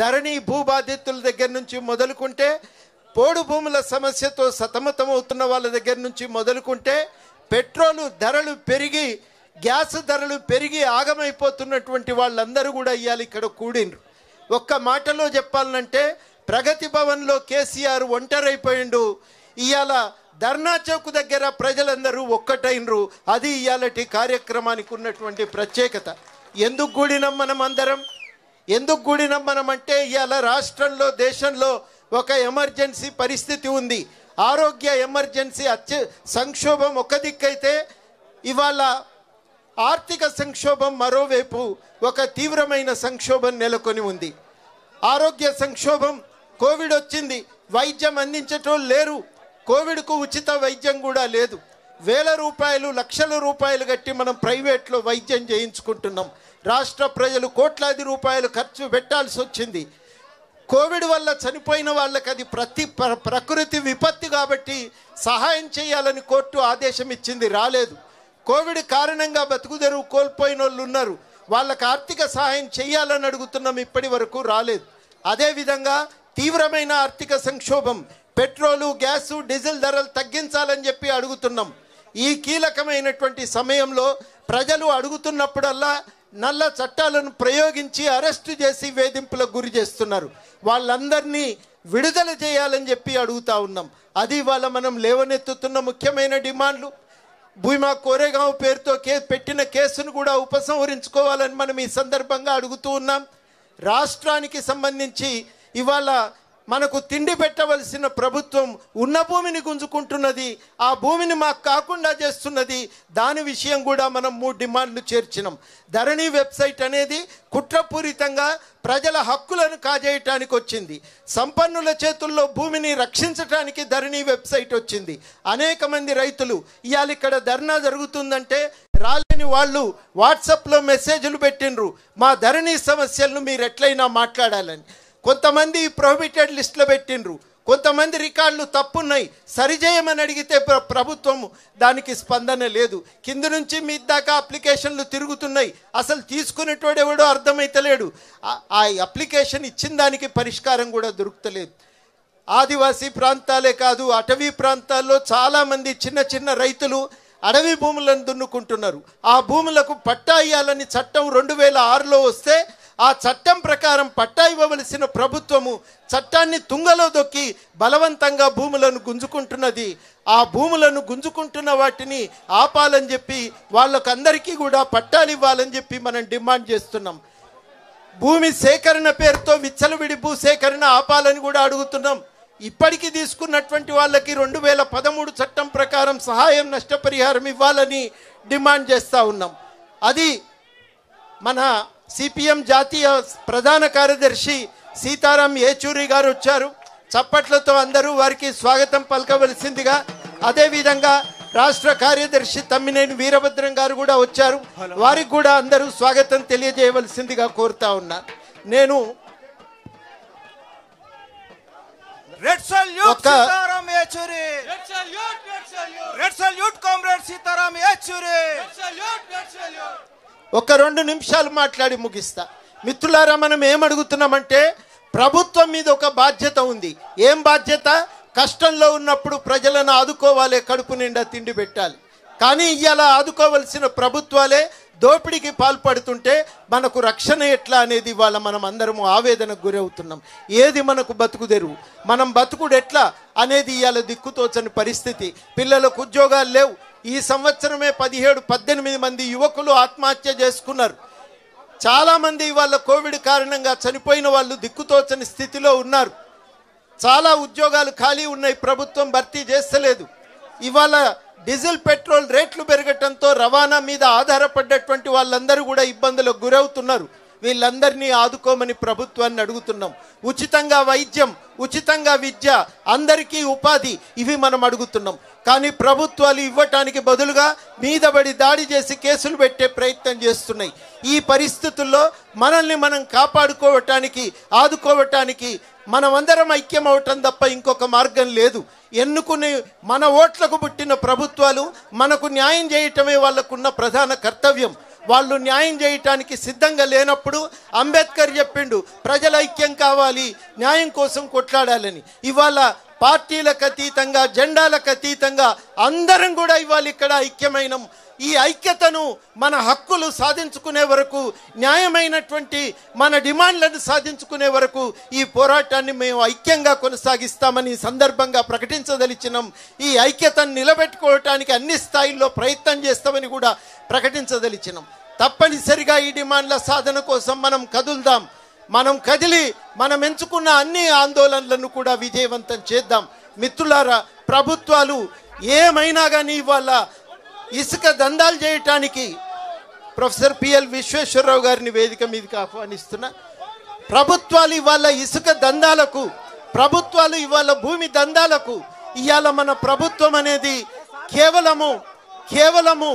ధరణి భూబాధితుల దగ్గర నుంచి మొదలుకుంటే పోడు భూముల సమస్యతో సతమతమవుతున్న వాళ్ళ దగ్గర నుంచి మొదలుకుంటే పెట్రోలు ధరలు పెరిగి గ్యాస్ ధరలు పెరిగి ఆగమైపోతున్నటువంటి వాళ్ళందరూ కూడా ఇవాళ ఇక్కడ కూడినరు ఒక్క మాటలో చెప్పాలంటే ప్రగతి భవన్లో కేసీఆర్ ఒంటరైపోయిండు. ఇవాళ ధర్నా చౌక్ దగ్గర ప్రజలందరూ ఒక్కటైనరు అది ఇవాళటి కార్యక్రమానికి ఉన్నటువంటి ప్రత్యేకత. ఎందుకు కూడినాం మనం అందరం? ఎందుకు కూడినాం మనం అంటే ఇవాళ రాష్ట్రంలో దేశంలో ఒక ఎమర్జెన్సీ పరిస్థితి ఉంది. ఆరోగ్య ఎమర్జెన్సీ అత్య సంక్షోభం ఒక దిక్కైతే ఇవాళ ఆర్థిక సంక్షోభం మరోవైపు ఒక తీవ్రమైన సంక్షోభం నెలకొని ఉంది. ఆరోగ్య సంక్షోభం కోవిడ్ వచ్చింది. వైద్యం అందించటం లేరు. కోవిడ్కు ఉచిత వైద్యం కూడా లేదు. వేల రూపాయలు లక్షల రూపాయలు కట్టి మనం ప్రైవేట్లో వైద్యం చేయించుకుంటున్నాం. రాష్ట్ర ప్రజలు కోట్లాది రూపాయలు ఖర్చు పెట్టాల్సి వచ్చింది. కోవిడ్ వల్ల చనిపోయిన వాళ్ళకి అది ప్రతి ప్ర- ప్రకృతి విపత్తు కాబట్టి సహాయం చేయాలని కోర్టు ఆదేశం ఇచ్చింది రాలేదు. కోవిడ్ కారణంగా బతుకుదెరువు కోల్పోయిన వాళ్ళు ఉన్నారు. వాళ్ళకి ఆర్థిక సహాయం చేయాలని అడుగుతున్నాం ఇప్పటి వరకు రాలేదు. అదేవిధంగా తీవ్రమైన ఆర్థిక సంక్షోభం పెట్రోలు గ్యాసు డీజిల్ ధరలు తగ్గించాలని చెప్పి అడుగుతున్నాం. ఈ కీలకమైనటువంటి సమయంలో ప్రజలు అడుగుతున్నప్పుడల్లా నల్ల చట్టాలను ప్రయోగించి అరెస్టు చేసి వేధింపులకు గురి చేస్తున్నారు. వాళ్ళందరినీ విడుదల చేయాలని చెప్పి అడుగుతా ఉన్నాం. అది ఇవాళ మనం లేవనెత్తుతున్న ముఖ్యమైన డిమాండ్లు. భూమా కోరేగాం పేరుతో కే పెట్టిన కేసును కూడా ఉపసంహరించుకోవాలని మనం ఈ సందర్భంగా అడుగుతూ ఉన్నాం. రాష్ట్రానికి సంబంధించి ఇవాళ మనకు తిండి పెట్టవలసిన ప్రభుత్వం ఉన్న భూమిని గుంజుకుంటున్నది ఆ భూమిని మాకు కాకుండా చేస్తున్నది దాని విషయం కూడా మనం మూడు డిమాండ్లు చేర్చినాం. ధరణి వెబ్సైట్ అనేది కుట్రపూరితంగా ప్రజల హక్కులను కాజేయటానికి వచ్చింది. సంపన్నుల చేతుల్లో భూమిని రక్షించటానికి ధరణి వెబ్సైట్ వచ్చింది. అనేక మంది రైతులు ఇవాళ ఇక్కడ ధర్నా జరుగుతుందంటే రాలేని వాళ్ళు వాట్సాప్లో మెసేజ్లు పెట్టిండ్రు. మా ధరణి సమస్యలను మీరు ఎట్లయినా మాట్లాడాలని. కొంతమంది ప్రొహిబిటెడ్ లిస్టులో పెట్టిండ్రు. కొంతమంది రికార్డులు తప్పున్నాయి. సరిచేయమని అడిగితే ప్ర- ప్రభుత్వం దానికి స్పందన లేదు. కింద నుంచి మీ దాకా అప్లికేషన్లు తిరుగుతున్నాయి. అసలు తీసుకునేటోడెవడో అర్థమైతలేడు. ఆ- ఆ అప్లికేషన్ ఇచ్చిన దానికి పరిష్కారం కూడా దొరుకుతలేదు. ఆదివాసీ ప్రాంతాలే కాదు అటవీ ప్రాంతాల్లో చాలామంది చిన్న చిన్న రైతులు అడవి భూములను దున్నుకుంటున్నారు. ఆ భూములకు పట్టా ఇవ్వాలని చట్టం రెండు వేల ఆరులో వస్తే ఆ చట్టం ప్రకారం పట్టా ఇవ్వవలసిన ప్రభుత్వము చట్టాన్ని తుంగలో దొక్కి బలవంతంగా భూములను గుంజుకుంటున్నది. ఆ భూములను గుంజుకుంటున్న వాటిని ఆపాలని చెప్పి వాళ్ళకందరికీ కూడా పట్టాలు ఇవ్వాలని చెప్పి మనం డిమాండ్ చేస్తున్నాం. భూమి సేకరణ పేరుతో విచ్చలవిడి భూ సేకరణ ఆపాలని కూడా అడుగుతున్నాం. ఇప్పటికీ తీసుకున్నటువంటి వాళ్ళకి రెండు వేల పదమూడు చట్టం ప్రకారం సహాయం నష్టపరిహారం ఇవ్వాలని డిమాండ్ చేస్తూ ఉన్నాం. అది మన సిపిఎం జాతీయ ప్రధాన కార్యదర్శి సీతారాం ఏచూరి గారు వచ్చారు. చప్పట్లతో అందరూ వారికి స్వాగతం పలకవలసిందిగా అదేవిధంగా రాష్ట్ర కార్యదర్శి తమ్మినేని వీరభద్రం గారు కూడా వచ్చారు. వారికి కూడా అందరూ స్వాగతం తెలియజేయవలసిందిగా కోరుతా ఉన్నా. నేను red Sitaram Yechury. Red salute comrade Sitaram Yechury. ఒక రెండు నిమిషాలు మాట్లాడి ముగిస్తా. మిత్రులారా మనం ఏమడుగుతున్నామంటే ప్రభుత్వం మీద ఒక బాధ్యత ఉంది. ఏం బాధ్యత? కష్టంలో ఉన్నప్పుడు ప్రజలను ఆదుకోవాలి కడుపు నిండా తిండి పెట్టాలి. కానీ ఇలా ఆదుకోవలసిన ప్రభుత్వాలే దోపిడీకి పాల్పడుతుంటే మనకు రక్షణ ఎట్లా అనేది ఇవాళ మనం అందరము ఆవేదనకు గురవుతున్నాం. ఏది మనకు బతుకు తెరువు? మనం బతుకుడు ఎట్లా అనేది ఇవాళ దిక్కుతోచని పరిస్థితి. పిల్లలకు ఉద్యోగాలు లేవు ఈ సంవత్సరమే పదిహేడు పద్దెనిమిది మంది యువకులు ఆత్మహత్య చేసుకున్నారు. చాలామంది వాళ్ళ కోవిడ్ కారణంగా చనిపోయిన వాళ్ళు దిక్కుతోచని స్థితిలో ఉన్నారు. చాలా ఉద్యోగాలు ఖాళీ ఉన్నాయి ప్రభుత్వం భర్తీ చేస్తలేదు. ఇవాళ డీజిల్ పెట్రోల్ రేట్లు పెరగటంతో రవాణా మీద ఆధారపడ్డటువంటి వాళ్ళందరూ కూడా ఇబ్బందులకు గురవుతున్నారు. వీళ్ళందరినీ ఆదుకోమని ప్రభుత్వాన్ని అడుగుతున్నాం. ఉచితంగా వైద్యం ఉచితంగా విద్య అందరికీ ఉపాధి ఇవి మనం అడుగుతున్నాం. కానీ ప్రభుత్వాలు ఇవ్వటానికి బదులుగా మీదబడి దాడి చేసి కేసులు పెట్టే ప్రయత్నం చేస్తున్నాయి. ఈ పరిస్థితుల్లో మనల్ని మనం కాపాడుకోవటానికి ఆదుకోవటానికి మనమందరం ఐక్యం అవటం తప్ప ఇంకొక మార్గం లేదు. ఎన్నుకుని మన ఓట్లకు పుట్టిన ప్రభుత్వాలు మనకు న్యాయం చేయటమే వాళ్ళకున్న ప్రధాన కర్తవ్యం. వాళ్ళు న్యాయం చేయటానికి సిద్ధంగా లేనప్పుడు అంబేద్కర్ చెప్పిండు ప్రజల ఐక్యం కావాలి న్యాయం కోసం కొట్లాడాలని. ఇవాళ పార్టీలకు అతీతంగా జెండాలకు అతీతంగా అందరం కూడా ఇవాళ ఇక్కడ ఐక్యమైన. ఈ ఐక్యతను మన హక్కులు సాధించుకునే వరకు న్యాయమైనటువంటి మన డిమాండ్లను సాధించుకునే వరకు ఈ పోరాటాన్ని మేము ఐక్యంగా కొనసాగిస్తామని సందర్భంగా ప్రకటించదలిచినాం. ఈ ఐక్యతను నిలబెట్టుకోవటానికి అన్ని స్థాయిల్లో ప్రయత్నం చేస్తామని కూడా ప్రకటించదలిచినాం. తప్పనిసరిగా ఈ డిమాండ్ల సాధన కోసం మనం కదులుదాం. మనం కదిలి మనం ఎంచుకున్న అన్ని ఆందోళనలను కూడా విజయవంతం చేద్దాం. మిత్రులారా ప్రభుత్వాలు ఏమైనా కానీ ఇవాళ ఇసుక దందాలు చేయటానికి ప్రొఫెసర్ పిఎల్ విశ్వేశ్వరరావు గారిని వేదిక మీదకి ఆహ్వానిస్తున్నా. ప్రభుత్వాలు ఇవాళ ఇసుక దందాలకు ప్రభుత్వాలు ఇవాళ భూమి దందాలకు ఇవాళ మన ప్రభుత్వం అనేది కేవలము కేవలము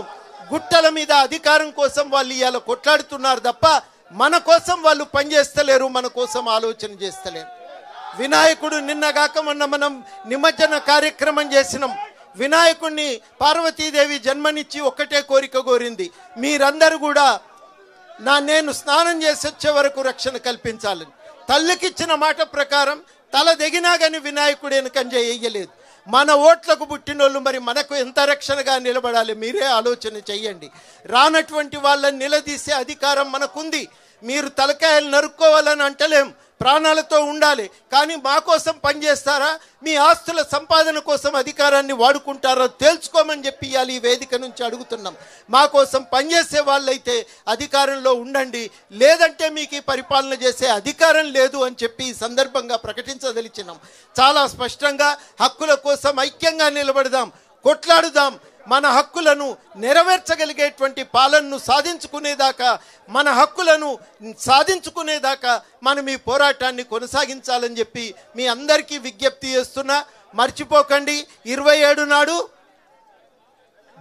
గుట్టల మీద అధికారం కోసం వాళ్ళు ఇవాళ కొట్లాడుతున్నారు తప్ప మన కోసం వాళ్ళు పనిచేస్తలేరు మన కోసం ఆలోచన చేస్తలేరు. వినాయకుడు నిన్నగాక మొన్న మనం నిమజ్జన కార్యక్రమం చేసినాం. వినాయకుడిని పార్వతీదేవి జన్మనిచ్చి ఒక్కటే కోరిక కోరింది. మీరందరూ కూడా నా నేను స్నానం చేసి వచ్చే వరకు రక్షణ కల్పించాలని. తల్లికిచ్చిన మాట ప్రకారం తల దిగినా కానీ వినాయకుడు వెనుకంజ వేయలేదు మన ఓట్లకు పుట్టినోళ్ళు మరి మనకు ఎంత రక్షణగా నిలబడాలి మీరే ఆలోచన చెయ్యండి. రానటువంటి వాళ్ళని నిలదీసే అధికారం మనకుంది. మీరు తలకాయలు నరుక్కోవాలని అంటలేం. ప్రాణాలతో ఉండాలి. కానీ మా కోసం పనిచేస్తారా? మీ ఆస్తుల సంపాదన కోసం అధికారాన్ని వాడుకుంటారో? తేల్చుకోమని చెప్పి ఇవాళ ఈ వేదిక నుంచి అడుగుతున్నాం. మా కోసం పనిచేసే వాళ్ళైతే అధికారంలో ఉండండి. లేదంటే మీకు ఈ పరిపాలన చేసే అధికారం లేదు అని చెప్పి ఈ సందర్భంగా ప్రకటించదలిచినాం. చాలా స్పష్టంగా హక్కుల కోసం ఐక్యంగా నిలబడదాం. కొట్లాడుదాం. మన హక్కులను నెరవేర్చగలిగేటువంటి పాలనను సాధించుకునేదాకా మన హక్కులను సాధించుకునేదాకా మనం ఈ పోరాటాన్ని కొనసాగించాలని చెప్పి మీ అందరికీ విజ్ఞప్తి చేస్తున్నా. మర్చిపోకండి ఇరవై ఏడు నాడు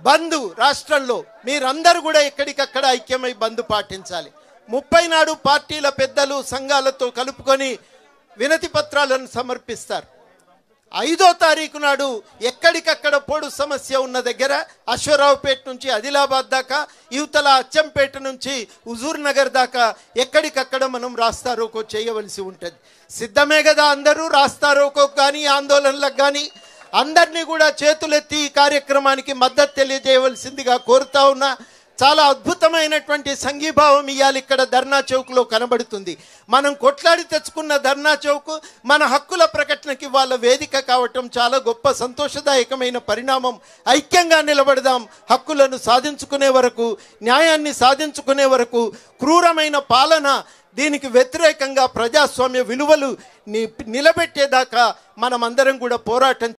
బంద్ రాష్ట్రంలో మీరందరూ కూడా ఎక్కడికక్కడ ఐక్యమై బంద్ పాటించాలి. ముప్పై నాడు పార్టీల పెద్దలు సంఘాలతో కలుపుకొని వినతి పత్రాలను సమర్పిస్తారు. ఐదో తారీఖు నాడు ఎక్కడికక్కడ పొడు సమస్య ఉన్న దగ్గర అశ్వరావుపేట నుంచి ఆదిలాబాద్ దాకా యువతల అచ్చంపేట నుంచి హుజూర్ నగర్ దాకా ఎక్కడికక్కడ మనం రాస్తారోకో చేయవలసి ఉంటుంది. సిద్ధమే కదా అందరూ రాస్తారోకో కానీ ఆందోళనలకు కానీ అందరినీ కూడా చేతులెత్తి ఈ కార్యక్రమానికి మద్దతు తెలియజేయవలసిందిగా కోరుతా ఉన్నా. చాలా అద్భుతమైనటువంటి సంఘీభావం ఇవాళ ఇక్కడ ధర్నా చౌక్లో కనబడుతుంది. మనం కొట్లాడి తెచ్చుకున్న ధర్నా చౌక్ మన హక్కుల ప్రకటనకి వాళ్ళ వేదిక కావటం చాలా గొప్ప సంతోషదాయకమైన పరిణామం. ఐక్యంగా నిలబడదాం. హక్కులను సాధించుకునే వరకు న్యాయాన్ని సాధించుకునే వరకు క్రూరమైన పాలన దీనికి వ్యతిరేకంగా ప్రజాస్వామ్య విలువలు ని- నిలబెట్టేదాకా మనమందరం కూడా పోరాటం